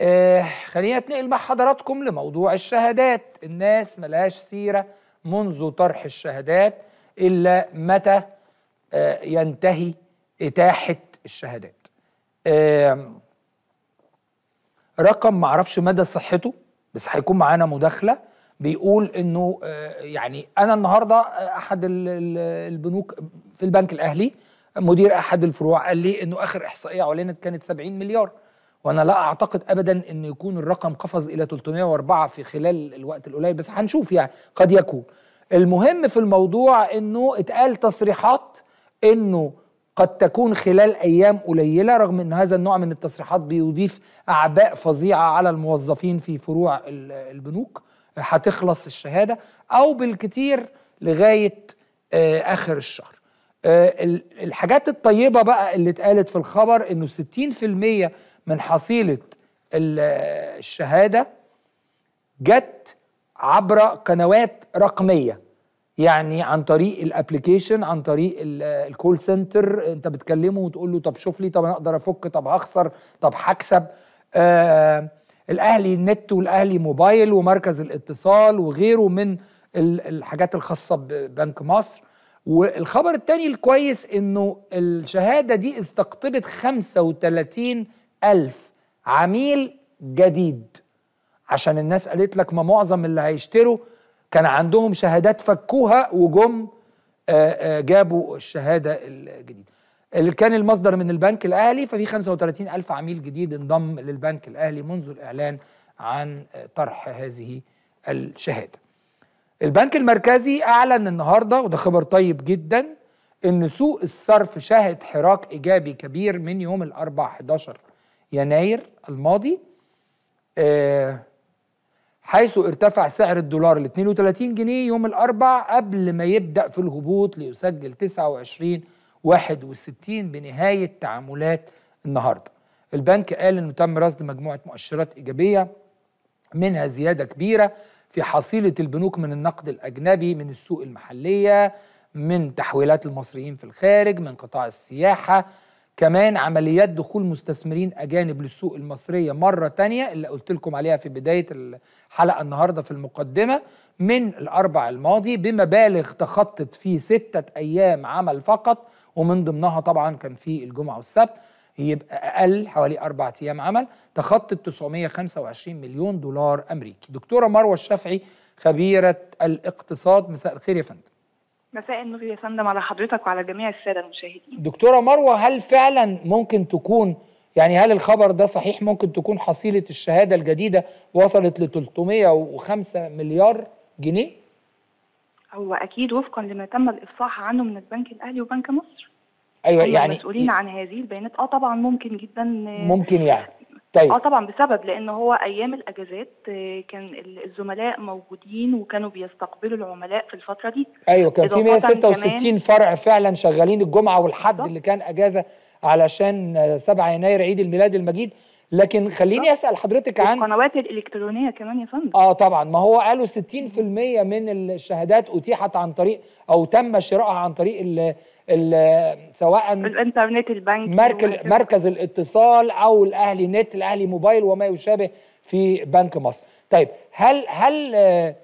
آه خلينا نتنقل مع حضراتكم لموضوع الشهادات. الناس ملهاش سيرة منذ طرح الشهادات إلا متى آه ينتهي إتاحة الشهادات. آه رقم معرفش مدى صحته بس هيكون معانا مداخلة. بيقول إنه آه يعني أنا النهارده أحد ال- ال- البنوك في البنك الأهلي مدير أحد الفروع قال لي إنه آخر إحصائية اعلنت كانت 70 مليار. وأنا لا أعتقد ابدا إن يكون الرقم قفز إلى 304 في خلال الوقت القليل بس هنشوف يعني قد يكون. المهم في الموضوع إنه اتقال تصريحات إنه قد تكون خلال أيام قليلة رغم إن هذا النوع من التصريحات بيضيف أعباء فظيعة على الموظفين في فروع ال- البنوك. هتخلص الشهادة أو بالكتير لغاية آه، آخر الشهر. آه، ال- الحاجات الطيبة بقى اللي اتقالت في الخبر إنه 60% من حصيلة ال- آه، الشهادة جت عبر قنوات رقمية يعني عن طريق ال application عن طريق ال- ال call center انت بتكلمه وتقول له طب شوف لي طب أنا أقدر أفك طب هخسر طب هكسب. آه الأهلي نت والأهلي موبايل ومركز الاتصال وغيره من ال- الحاجات الخاصة ببنك مصر. والخبر التاني الكويس إنه الشهادة دي استقطبت 35 ألف عميل جديد. عشان الناس قالت لك ما معظم اللي هيشتروا كان عندهم شهادات فكوها وجم آه، آه، جابوا الشهادة الجديدة. اللي كان المصدر من البنك الأهلي ففي 35 ألف عميل جديد انضم للبنك الأهلي منذ الإعلان عن طرح هذه الشهادة. البنك المركزي أعلن النهاردة وده خبر طيب جدا إن سوق الصرف شهد حراك إيجابي كبير من يوم الأربع 11 يناير الماضي آه، حيث ارتفع سعر الدولار ل 32 جنيه يوم الأربع قبل ما يبدأ في الهبوط ليسجل 29 61 بنهاية تعاملات النهارده. البنك قال إنه تم رصد مجموعة مؤشرات إيجابية منها زيادة كبيرة في حصيلة البنوك من النقد الأجنبي من السوق المحلية من تحويلات المصريين في الخارج من قطاع السياحة كمان عمليات دخول مستثمرين أجانب للسوق المصرية مرة تانية اللي قلت لكم عليها في بداية الحلقة النهارده في المقدمة من الأربع الماضي بمبالغ تخطت في ستة أيام عمل فقط ومن ضمنها طبعا كان في الجمعة والسبت يبقى أقل حوالي أربع أيام عمل تخطت 925 مليون دولار أمريكي. دكتورة مروة الشافعي خبيرة الاقتصاد مساء الخير يا فندم. مساء النور يا فندم على حضرتك وعلى جميع السادة المشاهدين. دكتورة مروة هل فعلا ممكن تكون يعني هل الخبر ده صحيح؟ ممكن تكون حصيلة الشهادة الجديدة وصلت ل 305 مليار جنيه؟ هو أكيد وفقا لما تم الإفصاح عنه من البنك الأهلي وبنك مصر. أيوه يعني المسؤولين عن هذه البيانات. آه طبعا ممكن جدا ممكن يعني. طيب. آه طبعا بسبب لأن هو أيام الأجازات آه، كان ال- الزملاء موجودين وكانوا بيستقبلوا العملاء في الفترة دي. أيوه كان في إضافة 166 كمان- فرع فعلا شغالين الجمعة والحد. اللي كان أجازة علشان آه، 7 يناير عيد الميلاد المجيد. لكن خليني أسأل حضرتك عن والقنوات الإلكترونية كمان يا فندم. آه طبعا. ما هو قالوا 60% من الشهادات أتيحت عن طريق أو تم شرائها عن طريق ال ال سواء الإنترنت البنكي مركز. مركز الاتصال أو الاهلي نت الاهلي موبايل وما يشابه في بنك مصر. طيب هل هل آه،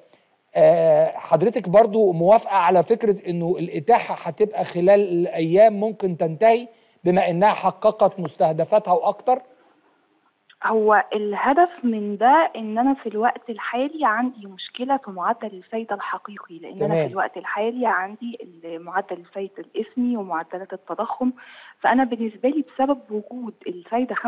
آه، حضرتك برضو موافقة على فكرة إنه الإتاحة هتبقى خلال الأيام ممكن تنتهي بما إنها حققت مستهدفاتها وأكتر؟ هو الهدف من ده إن أنا في الوقت الحالي عندي مشكلة في معدل الفايده الحقيقي لأن أنا تمام. في الوقت الحالي عندي معدل الفايده الاسمي ومعدلات التضخم فأنا بالنسبة لي بسبب وجود الفايدة 25%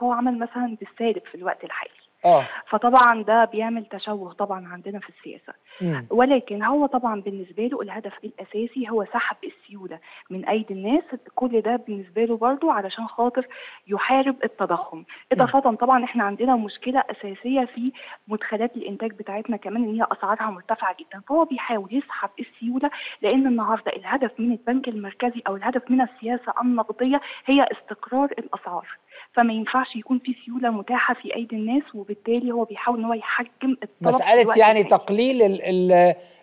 فهو عمل مثلا بالسالب في الوقت الحالي آه. فطبعا ده بيعمل تشوه طبعا عندنا في السياسة. مم. ولكن هو طبعا بالنسبة له الهدف الأساسي هو سحب السيولة من أيدي الناس. كل ده بالنسبة له برضه علشان خاطر يحارب التضخم. إضافة طبعا إحنا عندنا مشكلة أساسية في مدخلات الإنتاج بتاعتنا كمان إن هي أسعارها مرتفعة جدا. فهو بيحاول يسحب السيولة لأن النهارده الهدف من البنك المركزي أو الهدف من السياسة النقدية هي استقرار الأسعار. فما ينفعش يكون في سيولة متاحة في أيدي الناس وبالتالي هو بيحاول إن هو يحجم الطلب مسألة يعني الحالي. تقليل ال ال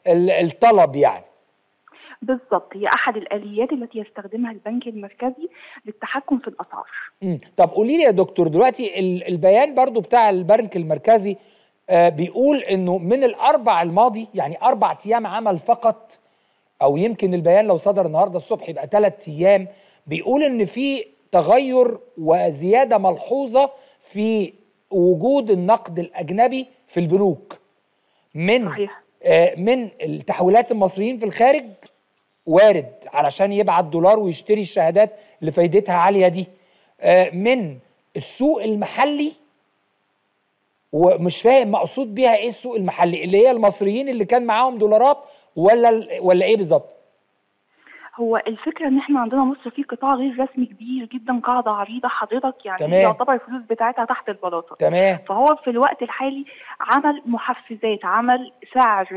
ال الطلب يعني بالظبط هي أحد الآليات التي يستخدمها البنك المركزي للتحكم في الأسعار. طب قولي لي يا دكتور دلوقتي ال- البيان برضو بتاع البنك المركزي آه بيقول إنه من الأربع الماضي يعني أربع أيام عمل فقط أو يمكن البيان لو صدر النهارده الصبح يبقى ثلاث أيام بيقول إن في تغير وزيادة ملحوظة في وجود النقد الأجنبي في البنوك. من صحيح. آه، من التحويلات المصريين في الخارج وارد علشان يبعت دولار ويشتري الشهادات اللي فايدتها عالية دي. آه، من السوق المحلي ومش فاهم مقصود بيها إيه السوق المحلي؟ اللي هي المصريين اللي كان معاهم دولارات ولا ولا إيه بالظبط؟ هو الفكرة إن إحنا عندنا مصر في قطاع غير رسمي كبير جدا قاعدة عريضة حضرتك يعني تمام. يعتبر الفلوس بتاعتها تحت البلاطة. تمام. فهو في الوقت الحالي عمل محفزات عمل سعر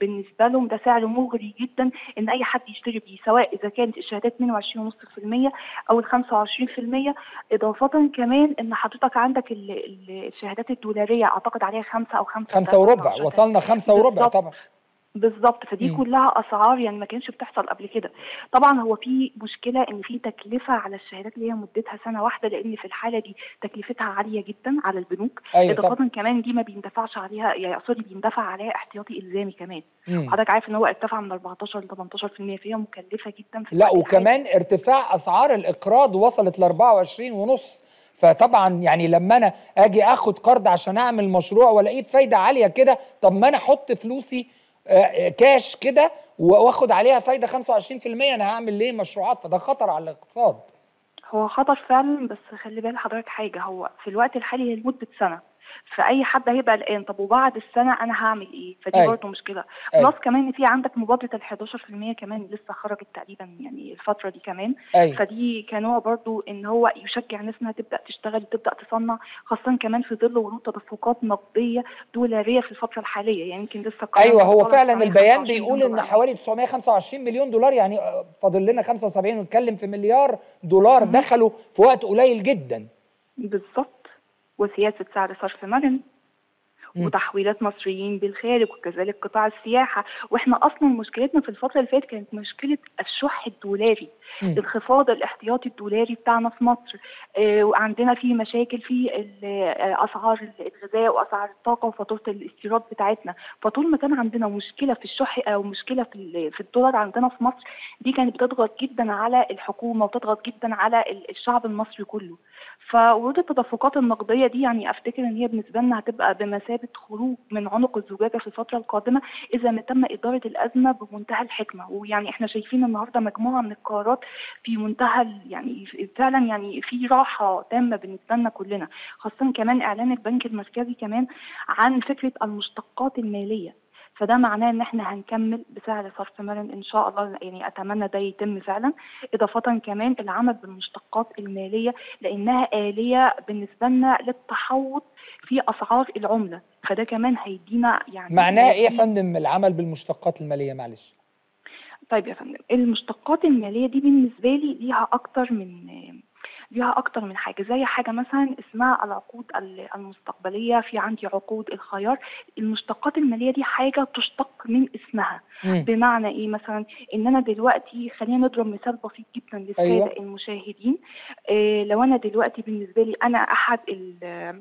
بالنسبة لهم ده سعر مغري جدا إن أي حد يشتري بيه سواء إذا كانت الشهادات 22.5% أو ال 25% إضافة كمان إن حضرتك عندك ال- ال- الشهادات الدولارية أعتقد عليها 5 أو 5 خمسة وربع وصلنا خمسة وربع. طبعا. بالظبط فدي مم. كلها أسعار يعني ما كانش بتحصل قبل كده طبعا هو في مشكلة إن في تكلفة على الشهادات اللي هي مدتها سنة واحدة لأن في الحالة دي تكلفتها عالية جدا على البنوك طبعا اضافه كمان دي ما بيندفعش عليها يعني سوري بيندفع عليها احتياطي إلزامي كمان. حضرتك عارف إن هو ارتفع من 14 ل 18% فهي مكلفة جدا في لا. وكمان ارتفاع أسعار الإقراض وصلت ل 24 ونص فطبعا يعني لما أنا آجي آخد قرض عشان أعمل مشروع وألاقيه بفايده عالية كده طب ما أنا أحط فلوسي كاش كده واخد عليها فايدة 25% أنا هعمل ليه مشروعات؟ فده خطر على الاقتصاد. هو خطر فعلا بس خلي بال حضرتك حاجة هو في الوقت الحالي هي لمدة سنة. فأي حد هيبقى قلقان طب وبعد السنة أنا هعمل إيه فدي أيوة. برضه مشكلة أيوة. بلس كمان إن في عندك مبادرة ال 11% كمان لسه خرجت تقريبا يعني الفترة دي كمان أيوه فدي كنوع برضو إن هو يشجع الناس إنها تبدأ تشتغل وتبدا تصنع خاصة كمان في ظل ورود تدفقات نقدية دولارية في الفترة الحالية يعني يمكن لسه أيوه هو فعلا 925 البيان بيقول إن. حوالي 925 مليون دولار يعني فاضل لنا 75 ونتكلم في مليار دولار. دخلوا في وقت قليل جدا بالظبط وسياسة سعر صرف مرن. وتحويلات مصريين بالخارج وكذلك قطاع السياحة. وإحنا أصلا مشكلتنا في الفترة اللي فاتت كانت مشكلة الشح الدولاري. انخفاض الاحتياطي الدولاري بتاعنا في مصر. آه، وعندنا في مشاكل في آه، أسعار الغذاء وأسعار الطاقة وفاتورة الاستيراد بتاعتنا. فطول ما كان عندنا مشكلة في الشح أو مشكلة في في الدولار عندنا في مصر دي كانت بتضغط جدا على الحكومة وتضغط جدا على ال- الشعب المصري كله. فورود التدفقات النقدية دي يعني أفتكر إن هي بالنسبة لنا هتبقى بمثابة خروج من عنق الزجاجة في الفترة القادمة إذا ما تم إدارة الأزمة بمنتهى الحكمة. ويعني إحنا شايفين النهارده مجموعة من القرارات في منتهى يعني فعلا يعني في راحة تامة بالنسبة لنا كلنا خاصه كمان إعلان البنك المركزي كمان عن فكرة المشتقات المالية. فده معناه إن إحنا هنكمل بسعر صرف مرن إن شاء الله يعني أتمنى ده يتم فعلا. إضافة كمان العمل بالمشتقات المالية لأنها آلية بالنسبة لنا للتحوط في أسعار العملة. فده كمان هيدينا يعني معناه إيه يا فندم العمل بالمشتقات المالية معلش طيب يا فندم المشتقات المالية دي بالنسبة لي ليها أكتر من ليها أكتر من حاجة زي حاجة مثلا اسمها العقود ال- المستقبلية في عندي عقود الخيار المشتقات المالية دي حاجة تشتق من اسمها مم. بمعنى إيه مثلا إن أنا دلوقتي خلينا نضرب مثال بسيط جدا للسادة أيوة. أيوة. المشاهدين إيه لو أنا دلوقتي بالنسبة لي أنا أحد ال-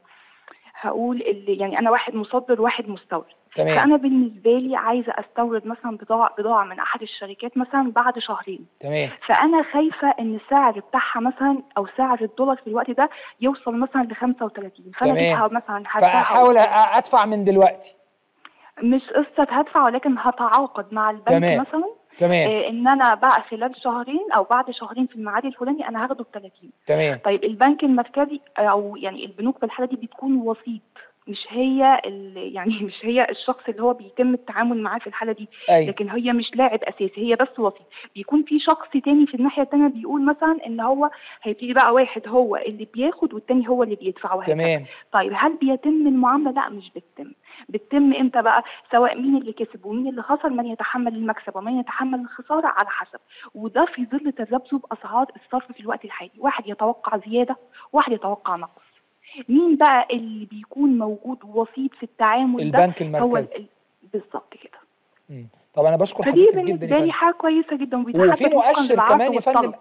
هقول اللي يعني أنا واحد مصدر واحد مستورد. تمام. فأنا بالنسبة لي عايزة أستورد مثلا بضاعه بضاعة من أحد الشركات مثلا بعد شهرين. تمام. فأنا خايفة إن السعر بتاعها مثلا أو سعر الدولار في الوقت ده يوصل مثلا ل 35 فأنا تمام. مثلا فاحاول أدفع من دلوقتي. مش قصة هدفع ولكن هتعاقد مع البنك تمام. مثلا. تمام. آه، إن أنا بقى خلال شهرين أو بعد شهرين في الميعاد الفلاني أنا هاخده ب 30 تمام. طيب البنك المركزي أو يعني البنوك في الحاله دي بتكون وسيط. مش هي يعني مش هي الشخص اللي هو بيتم التعامل معاه في الحالة دي أيوه. لكن هي مش لاعب أساسي هي بس وسيط بيكون في شخص تاني في الناحية التانية بيقول مثلا إن هو هيبتدي بقى واحد هو اللي بياخد والتاني هو اللي بيدفع وهكذا. تمام. طيب هل بيتم المعاملة؟ لا مش بتتم. بتتم إمتى بقى؟ سواء مين اللي كسب ومين اللي خسر من يتحمل المكسب ومن يتحمل الخسارة؟ على حسب. وده في ظل تذبذب اسعار الصرف في الوقت الحالي. واحد يتوقع زيادة واحد يتوقع نقص. مين بقى اللي بيكون موجود وسيط في التعامل ده؟ البنك هو المركزي ال- بالظبط كده. مم. طب أنا بشكر فدي حضرتك جدا يا بالنسبة لي حاجة كويسة جدا وفي مؤشر كمان يا فندم.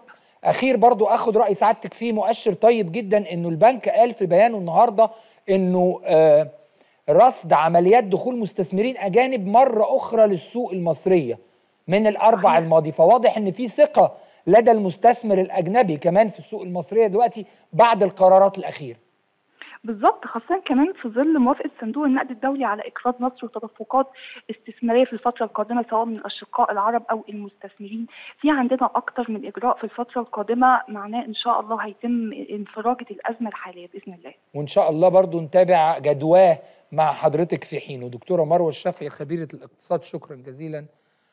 أخير برضو أخد رأي سعادتك فيه مؤشر طيب جدا إنه البنك قال في بيانه النهارده إنه آه رصد عمليات دخول مستثمرين أجانب مرة أخرى للسوق المصرية من الأربع. الماضي. فواضح إن في ثقة لدى المستثمر الأجنبي كمان في السوق المصرية دلوقتي بعد القرارات الأخيرة. بالظبط خاصة كمان في ظل موافقة صندوق النقد الدولي على إقراض مصر وتدفقات استثمارية في الفترة القادمة سواء من الأشقاء العرب أو المستثمرين في عندنا أكتر من إجراء في الفترة القادمة معناه إن شاء الله هيتم انفراجة الأزمة الحالية بإذن الله. وإن شاء الله برضو نتابع جدواه مع حضرتك في حينه. دكتورة مروة الشافعي خبيرة الاقتصاد شكرا جزيلا.